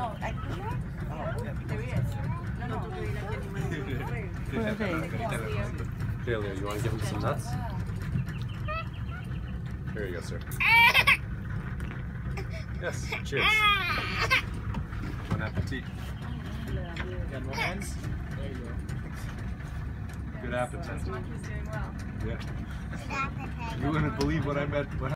No, I there he is. No, no. Where are they? Bailey, you want to give him some nuts? Here you go, sir. Yes, cheers. Bon appetit. Got more hands? There you go. Good appetite. Monkey's doing well. Yeah. You wouldn't believe what I met. What